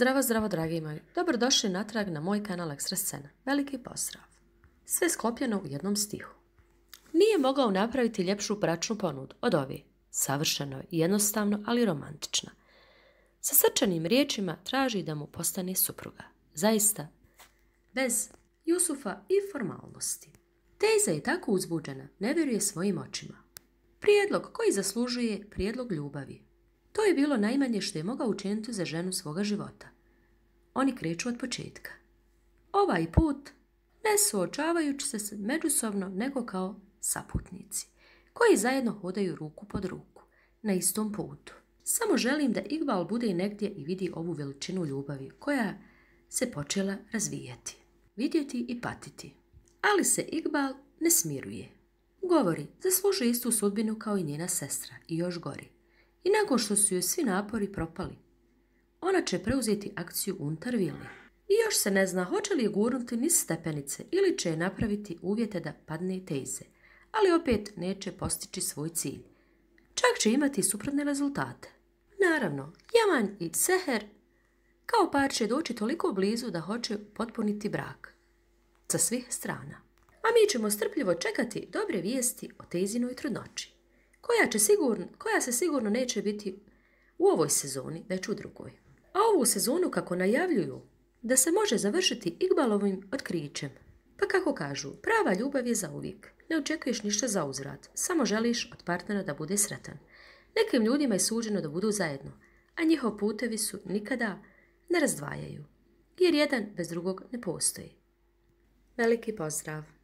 Zdravo, zdravo, dragi moji. Dobrodošli natrag na moj kanal Ekstra Scena. Veliki pozdrav. Sve sklopljeno u jednom stihu. Nije mogao napraviti ljepšu bračnu ponudu od ove. Savršeno je, jednostavno, ali romantična. Sa srčanim riječima traži da mu postane supruga. Zaista, bez Jusufa i formalnosti. Teza je tako uzbuđena, ne vjeruje svojim očima. Prijedlog koji zaslužuje prijedlog ljubavi. To je bilo najmanje što je mogao učiniti za ženu svoga života. Oni kreću od početka. Ovaj put ne suočavajući se međusobno nego kao saputnici, koji zajedno hodaju ruku pod ruku, na istom putu. Samo želim da Iqbal bude i negdje i vidi ovu veličinu ljubavi koja se počela razvijati, vidjeti i patiti. Ali se Iqbal ne smiruje. Govori, zaslužuje istu sudbinu kao i njena sestra i još gori. I nakon što su joj svi napori propali, ona će preuzeti akciju unutar vili. I još se ne zna hoće li je gurnuti niz stepenice ili će je napraviti uvjete da padne teze, ali opet neće postići svoj cilj. Čak će imati suprotne rezultate. Naravno, Jaman i Seher kao par će doći toliko blizu da hoće potpuniti brak. Sa svih strana. A mi ćemo strpljivo čekati dobre vijesti o tezinoj trudnoći koja, će sigurno, koja se sigurno neće biti u ovoj sezoni, već u drugoj. A ovu sezonu kako najavljuju da se može završiti Igbalovim otkrićem. Pa kako kažu, prava ljubav je za uvijek. Ne očekuješ ništa za uzvrat, samo želiš od partnera da bude sretan. Nekim ljudima je suđeno da budu zajedno, a njihov putevi su nikada ne razdvajaju, jer jedan bez drugog ne postoji. Veliki pozdrav!